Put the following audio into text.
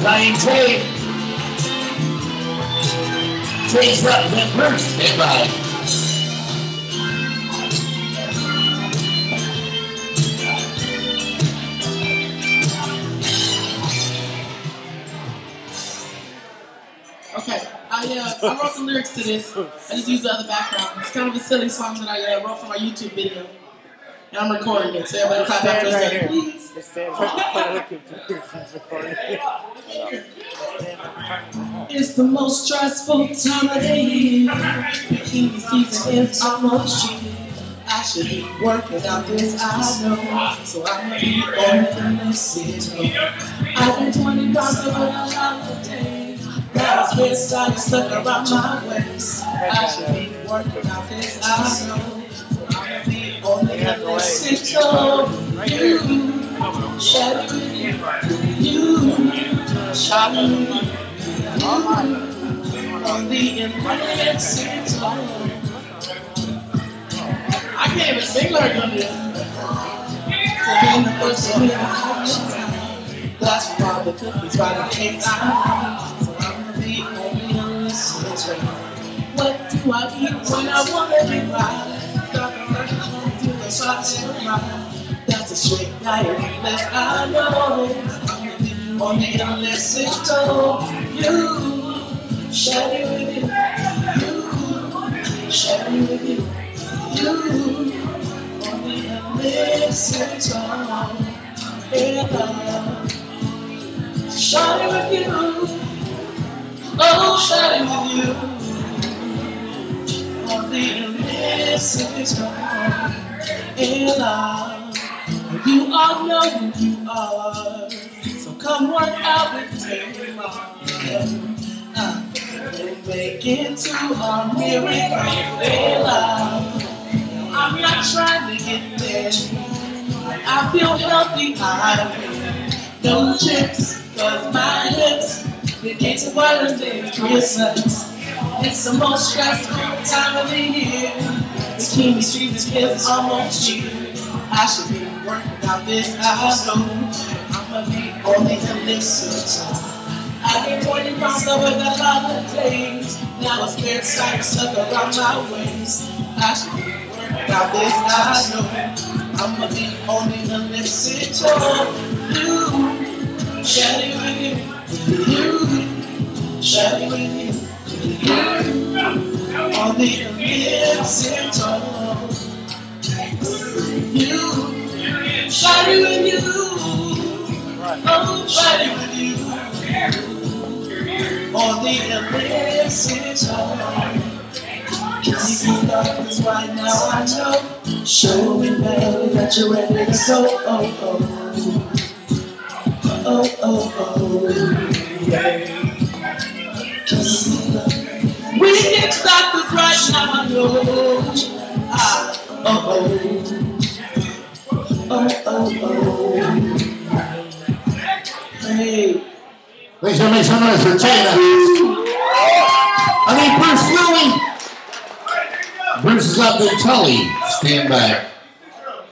Playing tape. Tape's up, first. Okay, I uh, I wrote the lyrics to this. I just used the other background. It's kind of a silly song that I uh, wrote for my YouTube video, and I'm recording it. So everybody clap after right second, here. please. Just stand right there. It's the most stressful time of the year. Bikini season is almost here. I should be working out this, I know. So I'ma be on the city. I've been 20 pounds over the holidays. Now it's been stuck around my waist. I should be working out this, I know. On the city. You, shadow you, with you the Slide. I can't even sing like. So then the to hear the That's why the cookies by the I'm be only. What do I eat when I wanna be right? And ride. That's a straight diet, that I know. I'm gonna be on the illicit. You, share it with you. You, share it with you. You, on the elliptical. Yeah, share it with you. Oh, it with you. On the illicit toe. Yeah, you all know who you are. So come work out with me, uh, and make it to a miracle fail I'm not trying to get there. I feel healthy, I no chips, cause my hips begin to whiten things Christmas. It's the most stressful time of the year. The King Street is almost here. I should be working out this I know. I'ma be on the elliptical I've been 20 pounds over the holidays. Now it's been starting stuck around my waist. I should be working out this I know. I'ma be on the tour. You, share with you. You, share with you. You, on the elliptical Oh, it with you. On the illicit tour. Keep you darkness right now, I know. Show me, baby, that you're ready to go. Oh, oh. Oh, oh, oh. Yeah. We can stop this right now, I know. Ah, oh, oh. Oh, oh, oh. Hey. Ladies and gentlemen, make some noise for Tina. I need Bruce Louie. Bruce is up in Tully. Stand by.